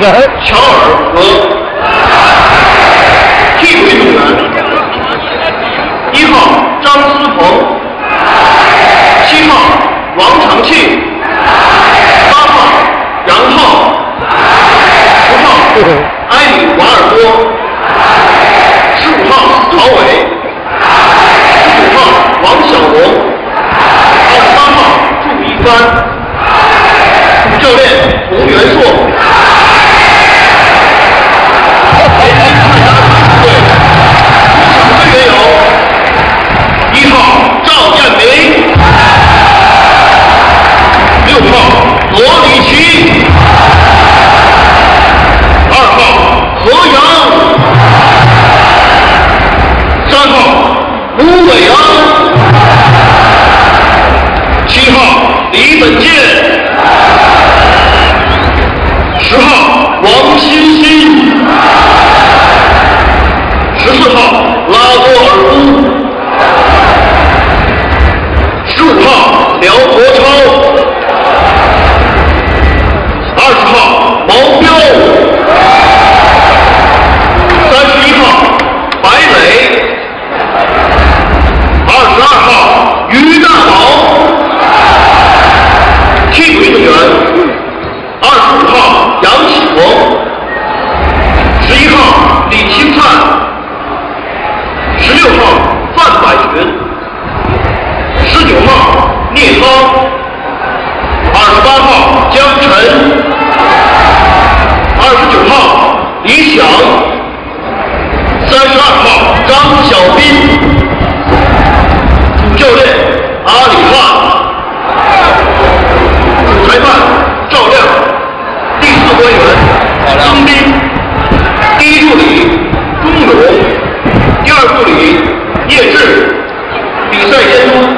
乔尔和替补队员：一号张思鹏，七号王长庆，八号杨浩，十号艾米瓦尔多。立方。二十八号，江晨。二十九号，李想。三十二号，张小斌。主教练，阿里化。主裁判，赵亮。第四官员，张斌。第一助理，钟勇。第二助理，叶志。比赛监督。